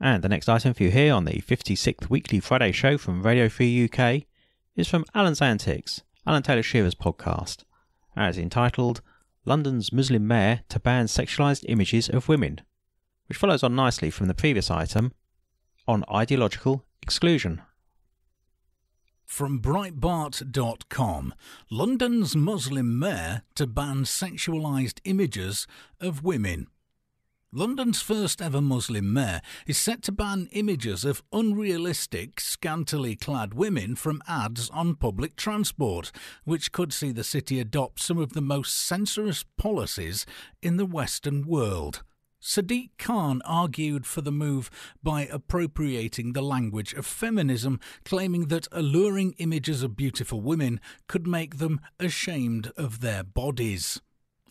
And the next item for you here on the 56th weekly Friday show from Radio Free UK is from Alan's Antics, Alan Taylor Shearer's podcast, and it's entitled London's Muslim Mayor to Ban Sexualised Images of Women, which follows on nicely from the previous item on ideological exclusion. From Breitbart.com London's Muslim mayor to ban sexualised images of women. London's first ever Muslim mayor is set to ban images of unrealistic, scantily clad women from ads on public transport, which could see the city adopt some of the most censorious policies in the Western world. Sadiq Khan argued for the move by appropriating the language of feminism, claiming that alluring images of beautiful women could make them ashamed of their bodies.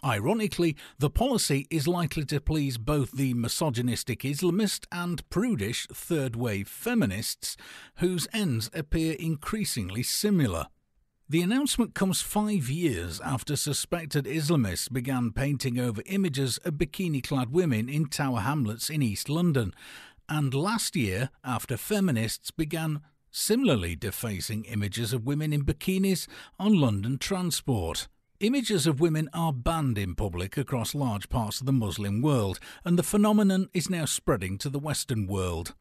Ironically, the policy is likely to please both the misogynistic Islamist and prudish third wave feminists, whose ends appear increasingly similar. The announcement comes five years after suspected Islamists began painting over images of bikini clad women in Tower Hamlets in East London, and last year after feminists began similarly defacing images of women in bikinis on London transport. Images of women are banned in public across large parts of the Muslim world, and the phenomenon is now spreading to the Western world.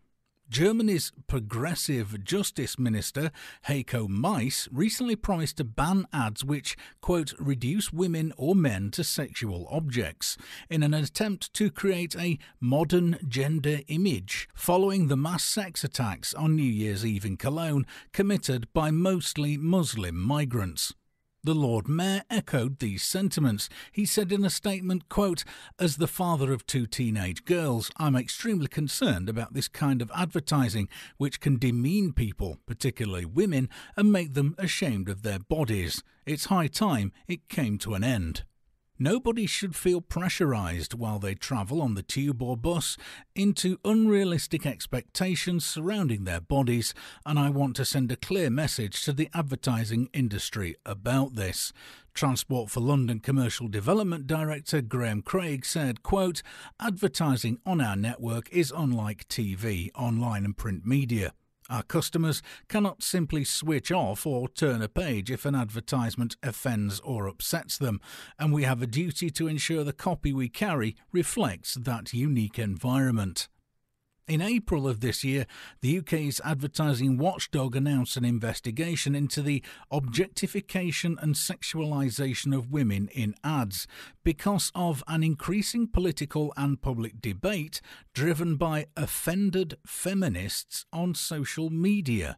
Germany's progressive justice minister Heiko Maas recently promised to ban ads which, quote, reduce women or men to sexual objects in an attempt to create a modern gender image following the mass sex attacks on New Year's Eve in Cologne committed by mostly Muslim migrants. The Lord Mayor echoed these sentiments. He said in a statement, quote, As the father of two teenage girls, I'm extremely concerned about this kind of advertising which can demean people, particularly women, and make them ashamed of their bodies. It's high time it came to an end. Nobody should feel pressurized while they travel on the tube or bus into unrealistic expectations surrounding their bodies, and I want to send a clear message to the advertising industry about this. Transport for London Commercial Development Director Graeme Craig said, quote, Advertising on our network is unlike TV, online and print media. Our customers cannot simply switch off or turn a page if an advertisement offends or upsets them, and we have a duty to ensure the copy we carry reflects that unique environment. In April of this year, the UK's advertising watchdog announced an investigation into the objectification and sexualisation of women in ads because of an increasing political and public debate driven by offended feminists on social media.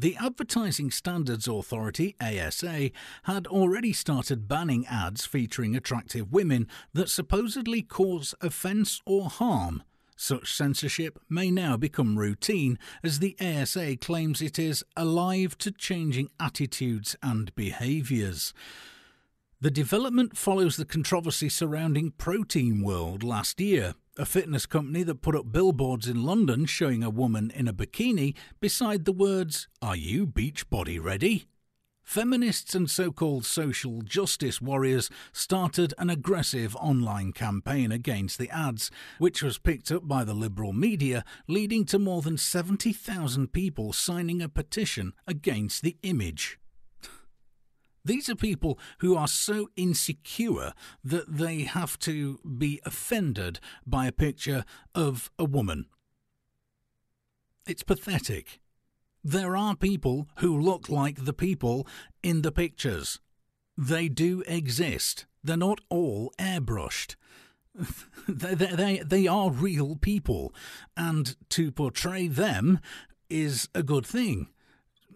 The Advertising Standards Authority, ASA, had already started banning ads featuring attractive women that supposedly cause offence or harm. Such censorship may now become routine as the ASA claims it is alive to changing attitudes and behaviours. The development follows the controversy surrounding Protein World last year, a fitness company that put up billboards in London showing a woman in a bikini beside the words, Are you beach body ready? Feminists and so called social justice warriors started an aggressive online campaign against the ads, which was picked up by the liberal media, leading to more than 70,000 people signing a petition against the image. These are people who are so insecure that they have to be offended by a picture of a woman. It's pathetic. There are people who look like the people in the pictures. They do exist. They're not all airbrushed. they, they, they are real people, and to portray them is a good thing.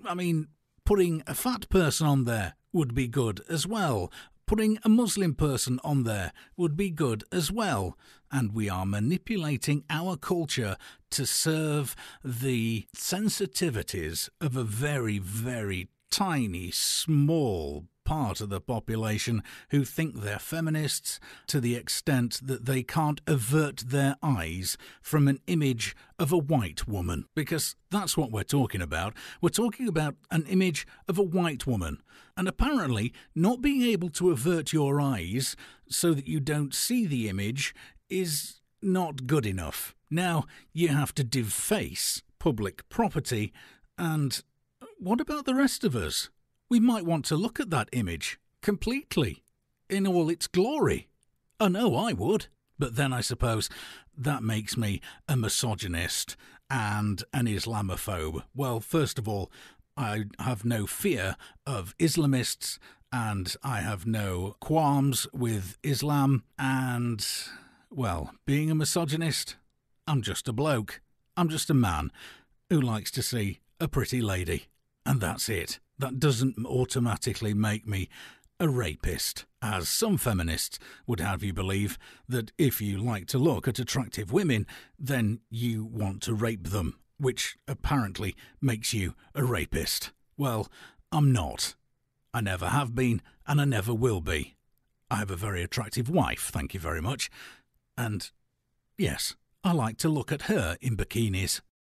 I mean, putting a fat person on there would be good as well. Putting a Muslim person on there would be good as well. And we are manipulating our culture to serve the sensitivities of a very, very tiny, small part of the population who think they're feminists to the extent that they can't avert their eyes from an image of a white woman. Because that's what we're talking about. We're talking about an image of a white woman. And apparently, not being able to avert your eyes so that you don't see the image is not good enough. Now you have to deface public property, and what about the rest of us? We might want to look at that image completely, in all its glory. I know I would. But then I suppose that makes me a misogynist and an Islamophobe. Well, first of all, I have no fear of Islamists and I have no qualms with Islam. And, well, being a misogynist, I'm just a bloke. I'm just a man who likes to see a pretty lady. And that's it. That doesn't automatically make me a rapist, as some feminists would have you believe that if you like to look at attractive women, then you want to rape them, which apparently makes you a rapist. Well, I'm not. I never have been, and I never will be. I have a very attractive wife, thank you very much. And yes, I like to look at her in bikinis.